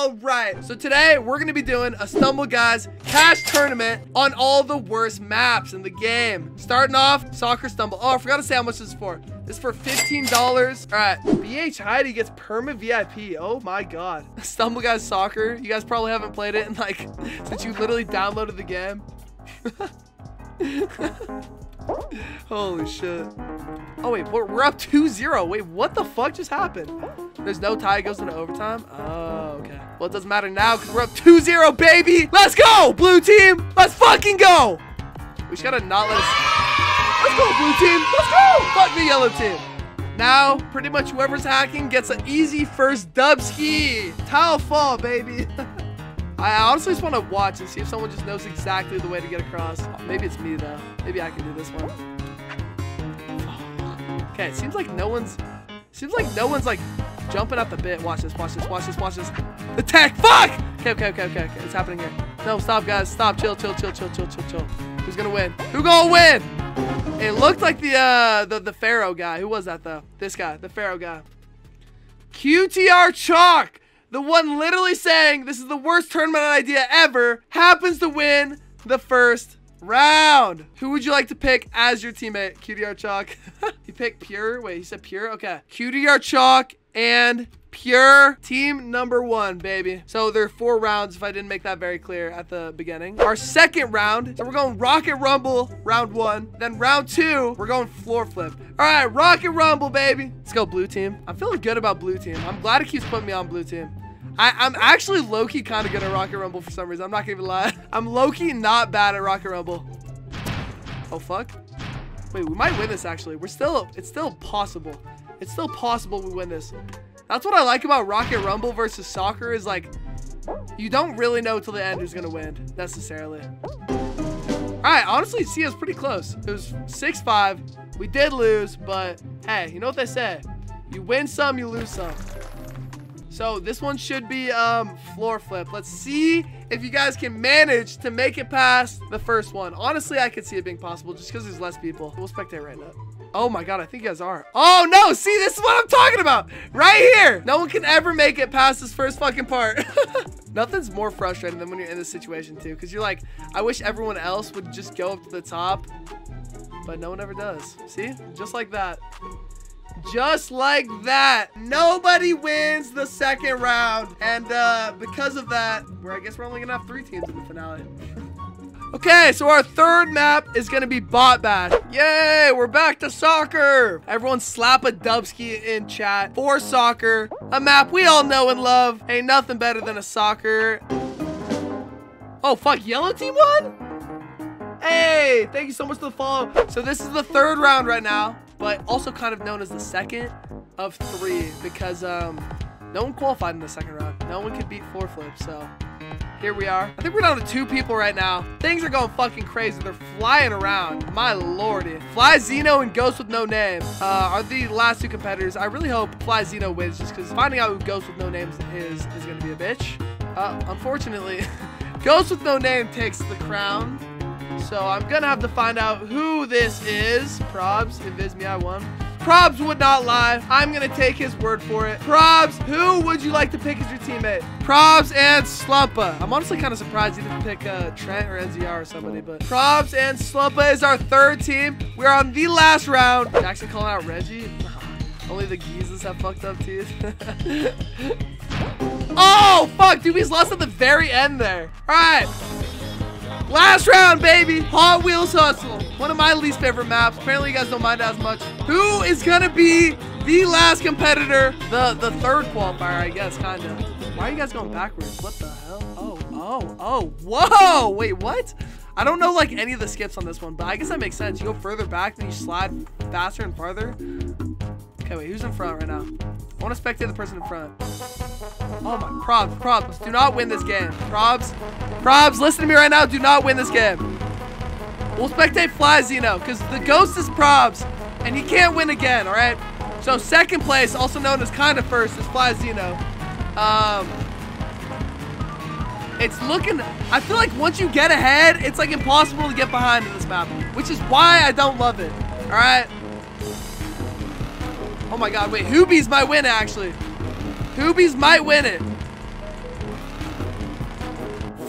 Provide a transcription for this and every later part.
All right. So today we're to be doing a Stumble Guys cash tournament on all the worst maps in the game. Starting off, Soccer Stumble. Oh, I forgot to say how much this is for. This is for $15. All right. BH Heidi gets perma VIP. Oh my God. Stumble Guys Soccer. You guys probably haven't played it in like, since you literally downloaded the game. Holy shit. Oh, wait, we're, we're up 2-0. Wait, what the fuck just happened? There's no tie. Goes into overtime? Oh, okay. Well, it doesn't matter now because we're up 2-0, baby. Let's go, blue team. Let's fucking go. We just gotta not let us... Let's go, blue team. Let's go. Fuck the yellow team. Now, pretty much whoever's hacking gets an easy first dub ski. Tile fall, baby. I honestly just want to watch and see if someone just knows exactly the way to get across. Maybe it's me, though. Maybe I can do this one. Okay, it seems like no one's... Seems like no one's, like, jumping at the bit. Watch this, watch this, watch this, watch this. Attack! Fuck! Okay, okay, okay, okay, okay. It's happening here. No, stop, guys. Stop. Chill, chill, chill, chill, chill, chill, chill. Who's gonna win? Who gonna win? It looked like the, uh, the, the Pharaoh guy. Who was that, though? This guy. The Pharaoh guy. QTR Chalk! The one literally saying this is the worst tournament idea ever, happens to win the first round. Who would you like to pick as your teammate? QTR Chalk. he picked Pure. Wait, he said Pure? Okay. QTR Chalk and Pure team number one, baby. So there are four rounds if I didn't make that very clear at the beginning. Our second round, so we're going Rocket Rumble round one. Then round two, we're going floor flip. All right, Rocket Rumble, baby. Let's go blue team. I'm feeling good about blue team. I'm glad it keeps putting me on blue team. I, am actually low-key kind of good at Rocket Rumble for some reason. I'm not gonna even lie. I'm low-key not bad at Rocket Rumble. Oh, fuck. Wait, we might win this, actually. We're still, it's still possible. It's still possible we win this. That's what I like about Rocket Rumble versus soccer is like, you don't really know till the end who's gonna win, necessarily. All right, honestly, see, it's pretty close. It was 6-5. We did lose, but hey, you know what they say? You win some, you lose some. So this one should be um, floor flip. Let's see if you guys can manage to make it past the first one. Honestly, I could see it being possible just because there's less people. We'll spectate right now. Oh my god, I think you guys are. Oh no, see, this is what I'm talking about. Right here. No one can ever make it past this first fucking part. Nothing's more frustrating than when you're in this situation too. Because you're like, I wish everyone else would just go up to the top. But no one ever does. See? Just like that. Just like that. Nobody wins the second round. And uh, because of that, where I guess we're only to have three teams in the finale. Okay, so our third map is to be Bot Bash. Yay, we're back to soccer. Everyone slap a Dubsky in chat for soccer. A map we all know and love. Ain't nothing better than a soccer. Oh, fuck, yellow team won? Hey, thank you so much for the follow. So this is the third round right now but also kind of known as the second of three because um, no one qualified in the second round. No one could beat floor flip, so here we are. I think we're down to two people right now. Things are going fucking crazy. They're flying around. My lordy. Fly Zeno and Ghost with No Name uh, are the last two competitors. I really hope Fly Zeno wins just because finding out who Ghost with No Name is is going to be a bitch. Uh, unfortunately, Ghost with No Name takes the crown. So I'm gonna have to find out who this is. Probs, Invis me, I won. Probs would not lie. I'm gonna take his word for it. Probs, who would you like to pick as your teammate? Probs and Slumpa. I'm honestly kind of surprised you didn't pick uh, Trent or NZR or somebody, but Probs and Slumpa is our third team. We're on the last round. Jackson calling out Reggie. Only the geezes have fucked up teeth. oh, fuck, dude, he's lost at the very end there. All right. Last round, baby. Hot Wheels Hustle. One of my least favorite maps. Apparently, you guys don't mind as much. Who is going to be the last competitor? The, the third qualifier, I guess, kind of. Why are you guys going backwards? What the hell? Oh, oh, oh. Whoa. Wait, what? I don't know, like, any of the skips on this one, but I guess that makes sense. You go further back, then you slide faster and farther. Okay, wait. Who's in front right now? I want to spectate the person in front. Oh my, Probs, Probs, do not win this game. Probs, Probs, listen to me right now. Do not win this game. We'll spectate Fly Zeno because the ghost is Probs and he can't win again, all right? So second place, also known as kind of first, is Fly Zeno. Um, it's looking, I feel like once you get ahead, it's like impossible to get behind in this map, which is why I don't love it, all right? Oh my god, wait, Hoobies might win actually. Hoobies might win it.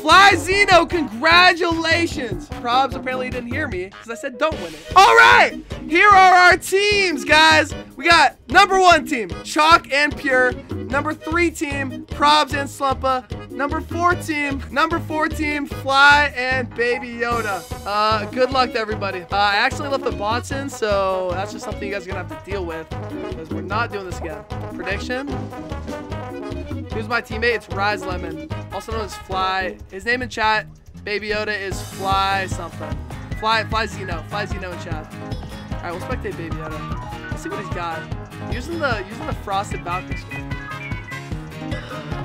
Fly Zeno, congratulations. Probs apparently didn't hear me because I said don't win it. All right, here are our teams, guys. We got number one team, Chalk and Pure. Number three team, Probs and Slumpa. Number four team, number four team, Fly and Baby Yoda. Uh, good luck to everybody. Uh, I actually left the bots in, so that's just something you guys are gonna have to deal with because we're not doing this again. Prediction. Who's my teammate? It's Rise Lemon, also known as Fly. His name in chat, Baby Yoda, is Fly something. Fly, Fly Zeno. Fly Zeno in chat. All right, we'll spectate Baby Yoda. Let's see what he's got. Using the using the Frosted skin.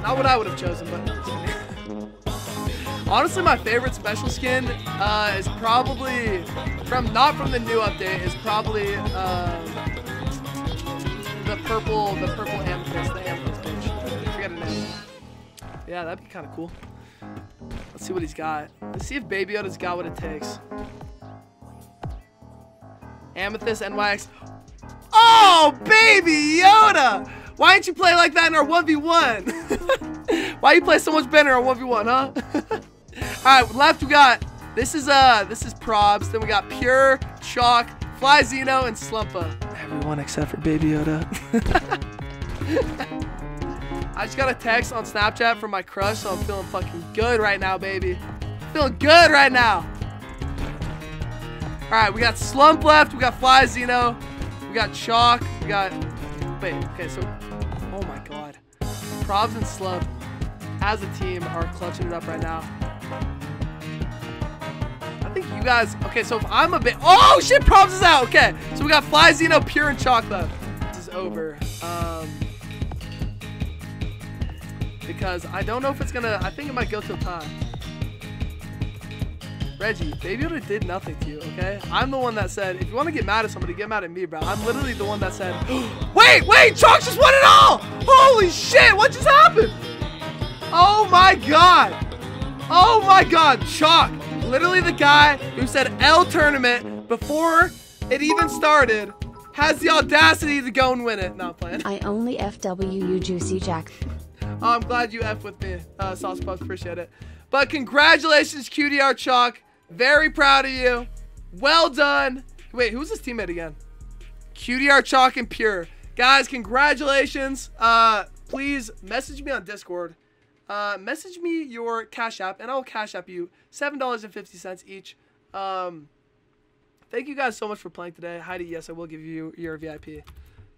Not what I would have chosen, but honestly, my favorite special skin uh, is probably from not from the new update. Is probably uh, the purple, the purple amethyst, the amethyst Yeah, that'd be kind of cool. Let's see what he's got. Let's see if Baby Yoda's got what it takes. Amethyst NYX. Oh, Baby Yoda! Why didn't you play like that in our 1v1? Why you play so much better in our 1v1, huh? Alright, left we got this is uh this is probs. Then we got Pure, Chalk, Fly Zeno, and Slumpa. Everyone except for Baby Yoda. I just got a text on Snapchat from my crush, so I'm feeling fucking good right now, baby. Feeling good right now. Alright, we got Slump left, we got Fly Zeno, we got Chalk, we got Wait, okay, so oh my god. Probs and Slump as a team are clutching it up right now. I think you guys okay, so if I'm a bit Oh shit, Probs is out. Okay. So we got Fly Zeno, Pure and Chalk left. This is over. Um because I don't know if it's gonna I think it might go till time. Reggie, Baby Yoda did nothing to you, okay? I'm the one that said, if you want to get mad at somebody, get mad at me, bro. I'm literally the one that said, wait, wait, Chalk just won it all! Holy shit, what just happened? Oh my god. Oh my god, Chalk, literally the guy who said L tournament before it even started, has the audacity to go and win it. Not playing. I only FW you, Juicy Jack. Oh, I'm glad you F with me, uh, Sauce Puffs. Appreciate it. But congratulations, QDR Chalk. Very proud of you. Well done. Wait, who's his teammate again? QDR Chalk and Pure. Guys, congratulations. Uh, please message me on Discord. Uh, message me your Cash App, and I'll Cash App you $7.50 each. Um, thank you guys so much for playing today. Heidi, yes, I will give you your VIP.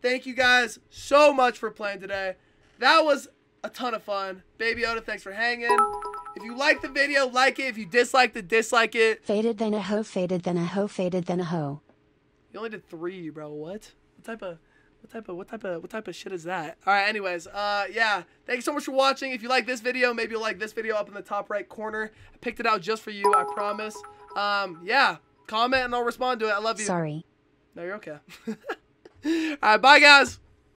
Thank you guys so much for playing today. That was a ton of fun. Baby Yoda, thanks for hanging. If you like the video, like it. If you dislike it, dislike it. Faded then a hoe, faded then a hoe, faded then a hoe. You only did three, bro. What? What type of what type of what type of what type of shit is that? Alright, anyways, uh yeah. Thank you so much for watching. If you like this video, maybe you'll like this video up in the top right corner. I picked it out just for you, I promise. Um, yeah. Comment and I'll respond to it. I love you. Sorry. No, you're okay. Alright, bye guys.